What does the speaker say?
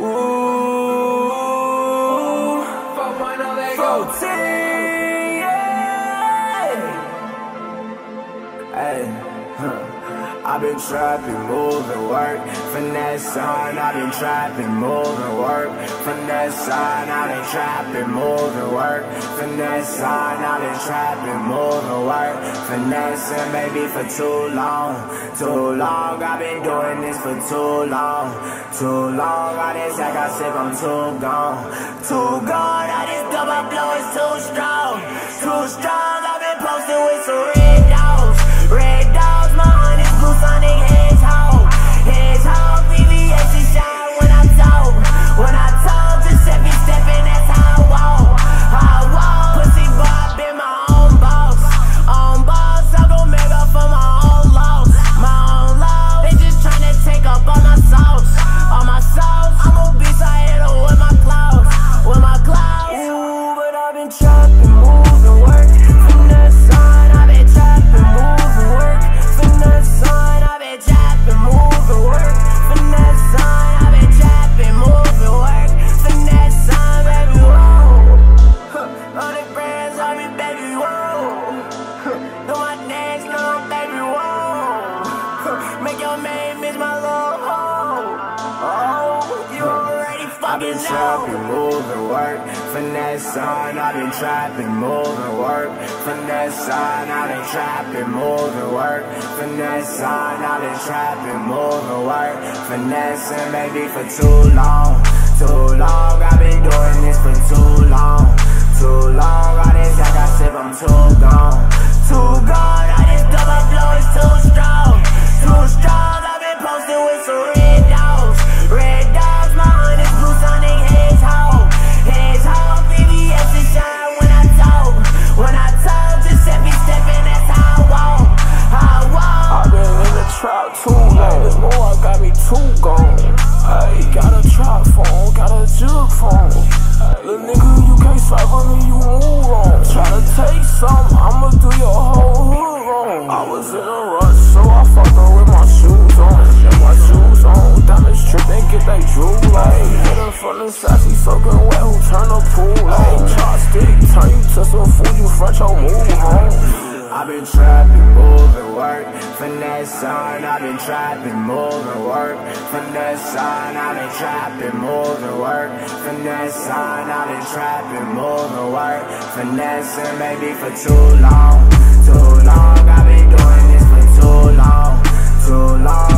Ooh, 4.0, let go. 14, yeah. Hey, huh. I've been trapping, moving work, finesse on. I've been trapping, moving work, finesse on. I've been trapping, moving work, finesse on. I've been trapping, moving work, finessing, maybe for too long, too long. I've been doing this for too long, too long. All this act I sip, I'm too gone, too gone. Your man miss my love, oh. You already fucking know. trapping, moving work, finesse on. I've been trapping, moving work, finesse on. I've been trapping, moving work, finesse on. I've been trapping, moving work, finessing, maybe for too long, too long. I've been doing this for too long, too long. All this act I sip, I'm too gone, food, you French, oh move home. I've been trapping, moving work, finesse on. I've been trapping, moving work, finesse on. I've been trapping, moving work, finesse on. I've been trapping, moving work, finessing, maybe for too long, too long. I've been doing this for too long, too long.